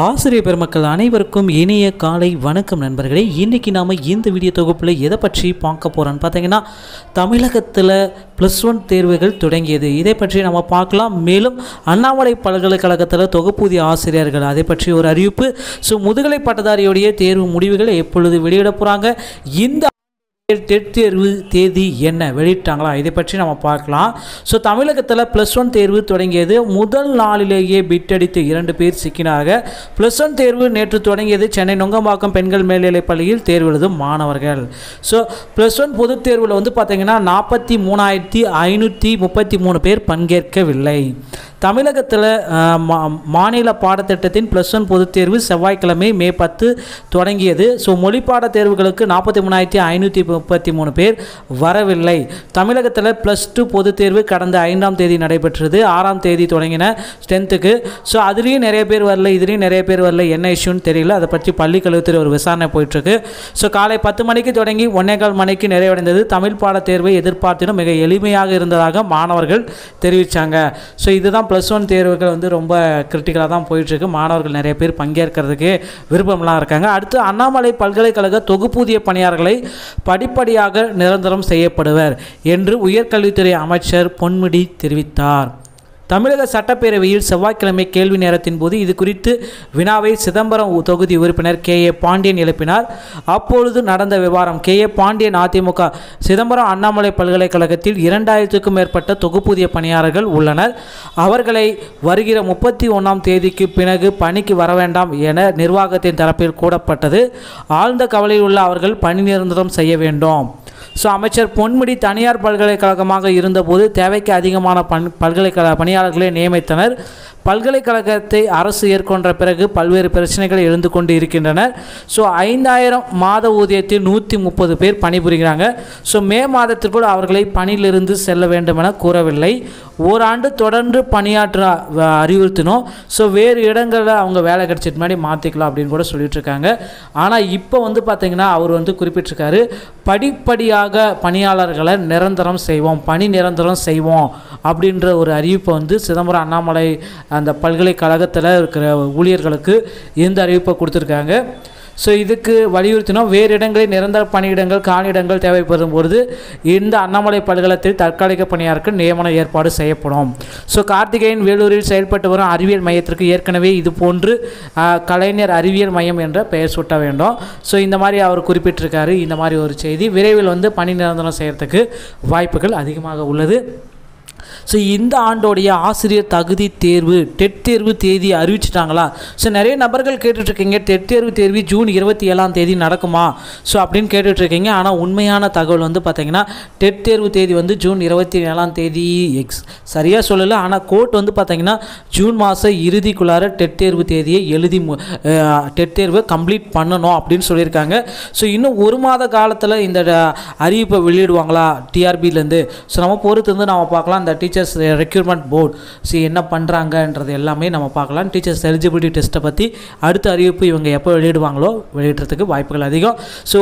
ஆசிரியர் பெருமக்கள் அனைவருக்கும் இனிய காலை வணக்கம் நண்பர்களே. இன்றைக்கி நாம் இந்த வீடியோ தொகுப்பில் எதை பற்றி பார்க்க போகிறோன்னு பார்த்தீங்கன்னா தமிழகத்தில் ப்ளஸ் ஒன் தேர்வுகள் தொடங்கியது. இதை பற்றி நம்ம பார்க்கலாம். மேலும் அண்ணாமலை பல்கலைக்கழகத்தில் தொகுப்பூதிய ஆசிரியர்கள் அதை பற்றி ஒரு அறிவிப்பு. ஸோ முதுகலை பட்டதாரியுடைய தேர்வு முடிவுகளை எப்பொழுது வெளியிட போகிறாங்க இந்த டெட் தேர்வு தேதி என்ன வெளியிட்டாங்களா? இதை பற்றி நம்ம பார்க்கலாம். ஸோ தமிழகத்தில் ப்ளஸ் ஒன் தேர்வு தொடங்கியது. முதல் நாளிலேயே பிட்டடித்து இரண்டு பேர் சிக்கினாக ப்ளஸ் ஒன் தேர்வு நேற்று தொடங்கியது. சென்னை நுங்கம்பாக்கம் பெண்கள் மேல்நிலைப் பள்ளியில் தேர்வு எழுதும் மாணவர்கள். ஸோ ப்ளஸ் ஒன் பொதுத் தேர்வில் வந்து பார்த்தீங்கன்னா நாற்பத்தி மூணாயிரத்தி ஐநூற்றி முப்பத்தி மூணு பேர் பங்கேற்கவில்லை. தமிழகத்தில் மா- மாநில பாடத்திட்டத்தின் ப்ளஸ் ஒன் பொதுத் தேர்வு செவ்வாய்க்கிழமை மே பத்து தொடங்கியது. ஸோ மொழிப்பாட தேர்வுகளுக்கு நாற்பத்தி மூணாயிரத்தி ஐநூற்றி முப்பத்தி மூணு பேர் வரவில்லை. தமிழகத்தில் ப்ளஸ் டூ பொதுத் தேர்வு கடந்த ஐந்தாம் தேதி நடைபெற்றது. ஆறாம் தேதி தொடங்கின ஸ்ட்ரென்த்துக்கு ஸோ அதுலேயும் நிறைய பேர் வரல இதுலேயும் நிறைய பேர் வரல. என்ன இஷ்யூன்னு தெரியல. அதை பற்றி பள்ளி கல்வித்துறை ஒரு விசாரணை போயிட்டுருக்கு. ஸோ காலை பத்து மணிக்கு தொடங்கி ஒன்னேகால் மணிக்கு நிறைவடைந்தது. தமிழ் பாட தேர்வை எதிர்பார்த்திடும் மிக எளிமையாக இருந்ததாக மாணவர்கள் தெரிவித்தாங்க ஸோ இதுதான் ப்ளஸ் ஒன் தேர்வுகள் வந்து ரொம்ப கிரிட்டிக்கலாக தான் போயிட்டுருக்கு. மாணவர்கள் நிறைய பேர் பங்கேற்கிறதுக்கு விருப்பம்லாம் இருக்காங்க. அடுத்து அண்ணாமலை பல்கலைக்கழக தொகுப்பூதிய பணியாளர்களை படிப்படியாக நிரந்தரம் செய்யப்படுவர் என்று உயர்கல்வித்துறை அமைச்சர் பொன்முடி தெரிவித்தார். தமிழக சட்டப்பேரவையில் செவ்வாய்க்கிழமை கேள்வி நேரத்தின் போது இது குறித்து வினாவை சிதம்பரம் தொகுதி உறுப்பினர் கே. ஏ. பாண்டியன் எழுப்பினார். அப்பொழுது நடந்த விவகாரம் கே. ஏ. பாண்டியன் அதிமுக சிதம்பரம் அண்ணாமலை பல்கலைக்கழகத்தில் இரண்டாயிரத்துக்கும் மேற்பட்ட தொகுப்பூதிய பணியாளர்கள் உள்ளனர். அவர்களை வருகிற முப்பத்தி ஒன்றாம் தேதிக்கு பிறகு பணிக்கு வர வேண்டாம் என நிர்வாகத்தின் தரப்பில் கூறப்பட்டது. ஆழ்ந்த கவலையில் உள்ள அவர்கள் பணி நிரந்தரம் செய்ய வேண்டும். ஸோ அமைச்சர் பொன்முடி தனியார் பல்கலைக்கழகமாக இருந்தபோது தேவைக்கு அதிகமான பண் பல்கலைக்கழக பணியாளர்களை நியமித்தனர். பல்கலைக்கழகத்தை அரசு ஏற்கொண்ட பிறகு பல்வேறு பிரச்சனைகள் எழுந்து கொண்டு இருக்கின்றன ஸோ ஐந்தாயிரம் மாத ஊதியத்தில் நூற்றி முப்பது பேர் பணிபுரிகிறாங்க. ஸோ மே மாதத்திற்குள் அவர்களை பணியிலிருந்து செல்ல வேண்டும் என கூறவில்லை. ஓராண்டு தொடர்ந்து பணியாற்ற வ- அறிவுறுத்தினோம். ஸோ வேறு இடங்களில் அவங்க வேலை கிடைச்சிட்டு முன்னாடி மாற்றிக்கலாம் அப்படின்னு கூட சொல்லிகிட்ருக்காங்க ஆனால் இப்போ வந்து பார்த்திங்கன்னா அவர் வந்து குறிப்பிட்டிருக்காரு படிப்படியாக பணியாளர்களை நிரந்தரம் செய்வோம் பணி நிரந்தரம் செய்வோம் அப்படின்ற ஒரு அறிவிப்பை வந்து சிதம்பரம் அண்ணாமலை அந்த பல்கலைக்கழகத்தில் இருக்கிற ஊழியர்களுக்கு இந்த அறிவிப்பை கொடுத்துருக்காங்க. ஸோ இதுக்கு வலியுறுத்தினோம். வேறு இடங்களில் நிரந்தர பணியிடங்கள் காலியிடங்கள் தேவைப்படும் பொழுது இந்த அண்ணாமலை பல்கலத்தில் தற்காலிக பணியாளருக்கு நியமன ஏற்பாடு செய்யப்படும். ஸோ கார்த்திகேயன் வேலூரில் செயல்பட்டு வரும் அறிவியல் மையத்திற்கு ஏற்கனவே இது போன்று கலைஞர் அறிவியல் மையம் என்ற பெயர் சூட்ட வேண்டும். ஸோ இந்த மாதிரி அவர் குறிப்பிட்டிருக்காரு. இந்த மாதிரி ஒரு செய்தி. விரைவில் வந்து பணி நிரந்தரம் செய்கிறதுக்கு வாய்ப்புகள் அதிகமாக உள்ளது. ஸோ இந்த ஆண்டோடைய ஆசிரியர் தகுதி தேர்வு டெட் தேர்வு தேதி அறிவிச்சிட்டாங்களா? ஸோ நிறைய நபர்கள் கேட்டுட்ருக்கீங்க டெட் தேர்வு தேர்வு ஜூன் இருபத்தி ஏழாம் தேதி நடக்குமா? ஸோ அப்படின்னு கேட்டுட்ருக்கீங்க. ஆனால் உண்மையான தகவல் வந்து பார்த்தீங்கன்னா டெட் தேர்வு தேதி வந்து ஜூன் இருபத்தி ஏழாம் தேதி எக்ஸ் சரியாக சொல்லலை. ஆனால் கோர்ட் வந்து பார்த்தீங்கன்னா ஜூன் மாதம் இறுதிக்குள்ளார டெட் தேர்வு தேதியை எழுதி மு- டெட் தேர்வை கம்ப்ளீட் பண்ணணும் அப்படின்னு சொல்லியிருக்காங்க. ஸோ இன்னும் ஒரு மாத காலத்தில் இந்த அறிவிப்பை வெளியிடுவாங்களா? டிஆர்பிலேருந்து ஸோ நம்ம பொறுத்து வந்து நம்ம பார்க்கலாம். இந்த டீச்சர்ஸ் ரெக்யூர்மெண்ட் போர்டு சி என்ன பண்ணுறாங்கன்றது எல்லாமே நம்ம பார்க்கலாம். டீச்சர்ஸ் எலிஜிபிலிட்டி டெஸ்ட்டை பற்றி அடுத்த அறிவிப்பு இவங்க எப்போ வெளியிடுவாங்களோ வெளியிடுறதுக்கு வாய்ப்புகள் அதிகம். ஸோ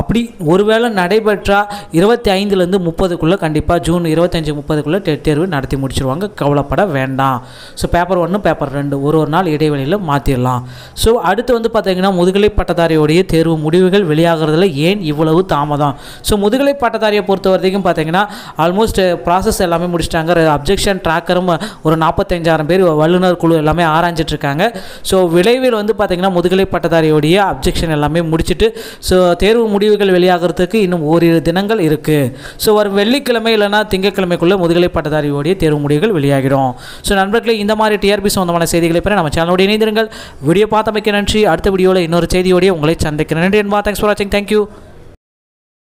அப்படி ஒருவேளை நடைபெற்றால் இருபத்தி ஐந்துலேருந்து முப்பதுக்குள்ளே கண்டிப்பாக ஜூன் இருபத்தஞ்சி முப்பதுக்குள்ளே டெட் தேர்வு நடத்தி முடிச்சிருவாங்க. கவலைப்பட வேண்டாம். ஸோ பேப்பர் ஒன்று பேப்பர் ரெண்டு ஒரு ஒரு நாள் இடைவெளியில் மாற்றிடலாம் ஸோ அடுத்து வந்து பார்த்திங்கன்னா முதுகலை பட்டதாரியோடைய தேர்வு முடிவுகள் வெளியாகிறதுல ஏன் இவ்வளவு தாமதம்? ஸோ முதுகலை பட்டதாரியை பொறுத்த வரைக்கும் பார்த்தீங்கன்னா ஆல்மோஸ்ட் ப்ராசஸ் எல்லாமே முடிச்சிட்டாங்க. அப்ஜெக்ஷன் ட்ராக்கரும் ஒரு நாற்பத்தஞ்சாயிரம் பேர் வல்லுநர் குழு எல்லாமே ஆராய்ஞ்சிட்ருக்காங்க ஸோ விளைவில் வந்து பார்த்திங்கன்னா முதுகலை பட்டதாரியோடைய அப்ஜெக்ஷன் எல்லாமே முடிச்சுட்டு ஸோ தேர்வு முடிவுகள் வெளியாகிறதுக்கு இன்னும் ஓரிரு தினங்கள் இருக்குது ஸோ வரும் வெள்ளிக்கிழமை இல்லைனா திங்கட்கிழமைக்குள்ளே முதுகலை பட்டதாரியோடைய தேர்வு முடிவுகள் வெளியாகிடும். ஸோ நண்பர்களே இந்த மாதிரி டிஆர்பி சொந்தமான செய்திகளை பெற நம்ம சேனலோட இணைந்திருங்கள். வீடியோ பார்த்தமைக்கு நன்றி. அடுத்த வீடியோவில் இன்னொரு செய்தியோடய உங்களை சந்திக்கிறேன். நன்றி என்பா தேங்க்ஸ் ஃபார் வாட்சிங் தேங்க்யூ